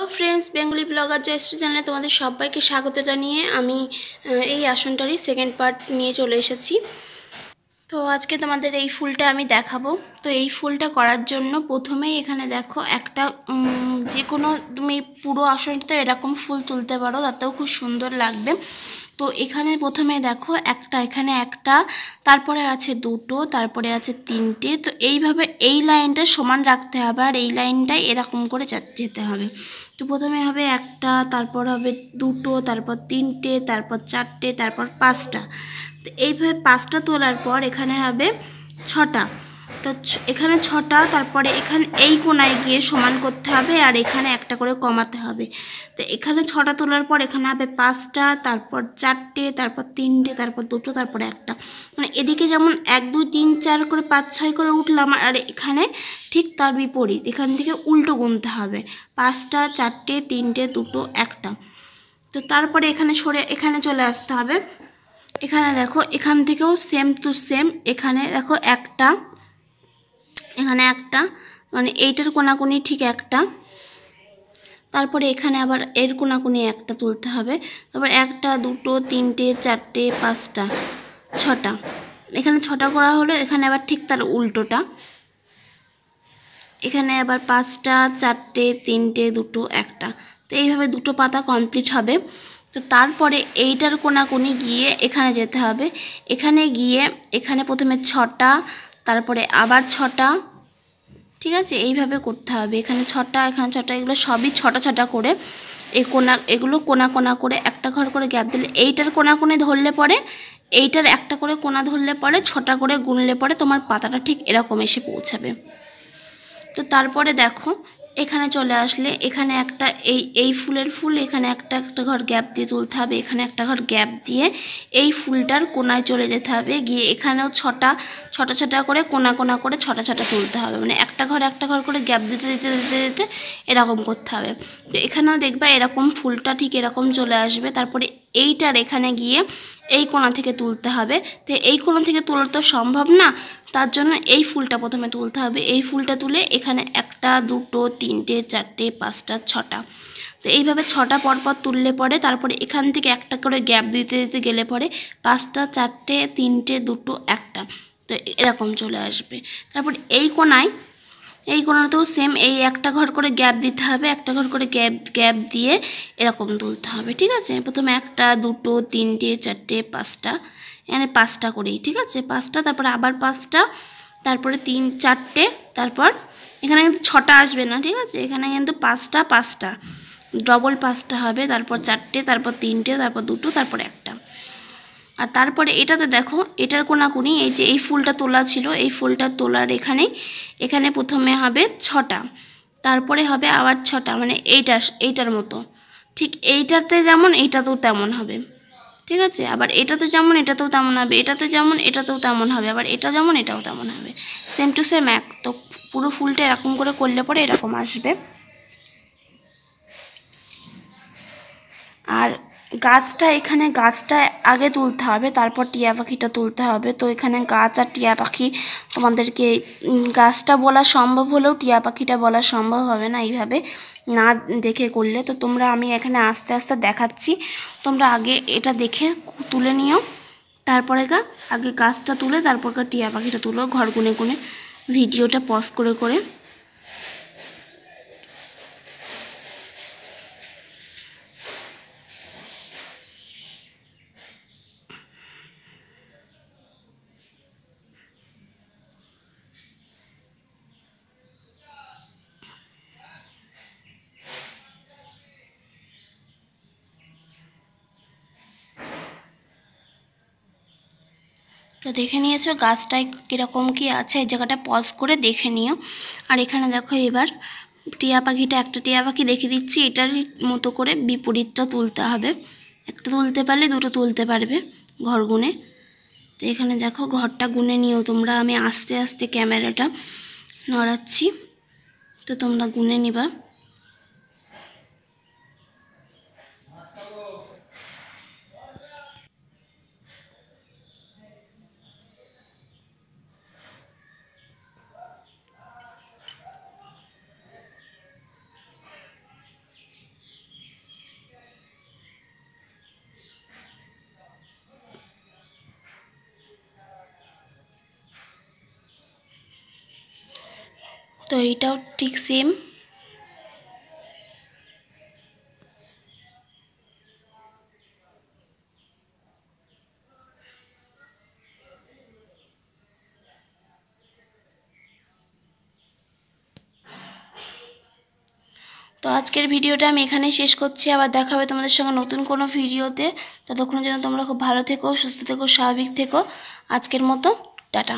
Hello friends Bengali blogger Jayashree চ্যানেলে তোমাদের সবাইকে স্বাগত জানিয়ে আমি এই আসনটারই সেকেন্ড পার্ট নিয়ে চলে এসেছি। তো আজকে তোমাদের এই ফুলটা আমি দেখাবো। তো এই ফুলটা করার জন্য প্রথমেই এখানে দেখো একটা যে কোনো তুমি পুরো আসনটাতে এরকম ফুল তুলতে পারো, তাতেও খুব সুন্দর লাগবে। তো এখানে প্রথমে দেখো একটা, এখানে একটা, তারপরে আছে দুটো, তারপরে আছে তিনটে। তো এইভাবে এই লাইনটা সমান রাখতে হবে আর এই লাইনটাই এরকম করে যেতে হবে। তো প্রথমে হবে একটা, তারপর হবে দুটো, তারপর তিনটে, তারপর চারটে, তারপর পাঁচটা। তো এইভাবে পাঁচটা তোলার পর এখানে হবে ছটা। তো এখানে ছটা, তারপরে এখানে, এই কোনায় গিয়ে সমান করতে হবে আর এখানে একটা করে কমাতে হবে। তো এখানে ছটা তোলার পর এখানে হবে পাঁচটা, তারপর চারটে, তারপর তিনটে, তারপর দুটো, তারপর একটা। মানে এদিকে যেমন এক, দুই, তিন, চার করে, পাঁচ, ছয় করে উঠলাম আর এখানে ঠিক তার বিপরীত। এখান থেকে উল্টো গুনতে হবে। পাঁচটা, চারটে, তিনটে, দুটো, একটা। তো তারপরে এখানে সরে, এখানে চলে আসতে হবে। এখানে দেখো, এখান থেকেও সেম টু সেম এখানে দেখো একটা, এখানে একটা মানে এইটার কোনাকুনি ঠিক একটা। তারপরে এখানে আবার এর কোনাকুনি একটা তুলতে হবে। তারপর একটা, দুটো, তিনটে, চারটে, পাঁচটা, ছটা। এখানে ছটা করা হলো, এখানে আবার ঠিক তার উল্টোটা। এখানে আবার পাঁচটা, চারটে, তিনটে, দুটো, একটা। তো এইভাবে দুটো পাতা কমপ্লিট হবে। তো তারপরে এইটার কোনাকুনি গিয়ে এখানে যেতে হবে। এখানে গিয়ে এখানে প্রথমে ছটা, তারপরে আবার ছটা, ঠিক আছে? এইভাবে করতে হবে। এখানে ছটা এখানে ছটা, এগুলো সবই ছটা ছটা করে এই কোনা, এগুলো কোনা কোনা করে একটা ঘর করে গ্যাপ দিলে এইটার কোনা কোণে ধরলে পরে, এইটার একটা করে কোনা ধরলে পরে, ছটা করে গুনলে পরে তোমার পাতাটা ঠিক এরকম এসে পৌঁছাবে। তো তারপরে দেখো এখানে চলে আসলে এখানে একটা এই এই ফুলের ফুল, এখানে একটা একটা ঘর গ্যাপ দিয়ে তুলতে হবে, এখানে একটা ঘর গ্যাপ দিয়ে এই ফুলটার কোনায় চলে যেতে হবে, গিয়ে এখানেও ছটা ছটা ছটা করে কোনা কোনা করে ছটা ছটা তুলতে হবে মানে একটা ঘর একটা ঘর করে গ্যাপ দিতে দিতে দিতে দিতে এরকম করতে হবে। তো এখানেও দেখবা এরকম ফুলটা ঠিক এরকম চলে আসবে, তারপরে এইটার এখানে গিয়ে এই কোণা থেকে তুলতে হবে। তো এই কোণা থেকে তোলা তো সম্ভব না, তার জন্য এই ফুলটা প্রথমে তুলতে হবে। এই ফুলটা তুলে এখানে একটা দুটো, তিনটে, চারটে, পাঁচটা, ছটা। তো এইভাবে ছটা পরপর তুললে পরে তারপরে এখান থেকে একটা করে গ্যাপ দিতে দিতে গেলে পরে পাঁচটা, চারটে, তিনটে, দুটো, একটা। তো এরকম চলে আসবে। তারপর এই কোণায় এই কোণাতেও সেম এই একটা ঘর করে গ্যাপ দিতে হবে, একটা ঘর করে গ্যাপ গ্যাপ দিয়ে এরকম তুলতে হবে, ঠিক আছে? প্রথমে একটা, দুটো, তিনটে, চারটে, পাঁচটা, এখানে পাঁচটা করেই, ঠিক আছে? পাঁচটা, তারপরে আবার পাঁচটা, তারপরে তিন, চারটে, তারপর এখানে কিন্তু ছটা আসবে না, ঠিক আছে? এখানে কিন্তু পাঁচটা পাঁচটা। ডবল পাঁচটা হবে, তারপর চারটে, তারপর তিনটে, তারপর দুটো, তারপর একটা। আর তারপরে এটাতে দেখো, এটার কোনাকুনি, এই যে এই ফুলটা তোলা ছিল, এই ফুলটা তোলার এখানে এখানে প্রথমে হবে ছটা। তারপরে হবে আবার ছটা মানে এইটা, এইটার মতো। ঠিক এইটাতে যেমন, এইটাতেও তেমন হবে। ঠিক আছে? আবার এটাতে যেমন, এটাতেও তেমন হবে। এটাতে যেমন, এটাতেও তেমন হবে। আবার এটা যেমন, এটাও তেমন হবে। সেম টু সেম এক। তো পুরো ফুলটা এরকম করে করলে পরে এরকম আসবে। আর গাছটা এখানে, গাছটা আগে তুলতে হবে, তারপর টিয়া পাখিটা তুলতে হবে। তো এখানে গাছ আর টিয়া পাখি তোমাদেরকে গাছটা বলা সম্ভব হলেও টিয়া পাখিটা বলা সম্ভব হবে না এইভাবে না দেখে করলে। তো তোমরা, আমি এখানে আস্তে আস্তে দেখাচ্ছি। তোমরা আগে এটা দেখে তুলে নিও। তারপরে গা, আগে গাছটা তুলে তারপর টিয়া পাখিটা তুলো ঘর গুনে গুনে। ভিডিওটা পজ করে করে তো দেখে নিয়েছো গাছটায় কীরকম কি আছে, এই জায়গাটা পজ করে দেখে নিও। আর এখানে দেখো এবার টিয়া পাখিটা, একটা টিয়া পাখি দেখে দিচ্ছি, এটারই মতো করে বিপরীতটা তুলতে হবে। একটা তুলতে পারলে দুটো তুলতে পারবে ঘর গুনে। তো এখানে দেখো ঘরটা গুনে নিও তোমরা, আমি আস্তে আস্তে ক্যামেরাটা নড়াচ্ছি। তো তোমরা গুনে নিবা। তো এইটাও ঠিক সেম তো আজকের ভিডিওটা আমি এখানেই শেষ করছি। আবার দেখা হবে তোমাদের সঙ্গে নতুন কোনো ভিডিওতে। ততক্ষণের জন্য তোমরা খুব ভালো থেকো, সুস্থ থেকো, স্বাভাবিক থেকো। আজকের মতো, টাটা।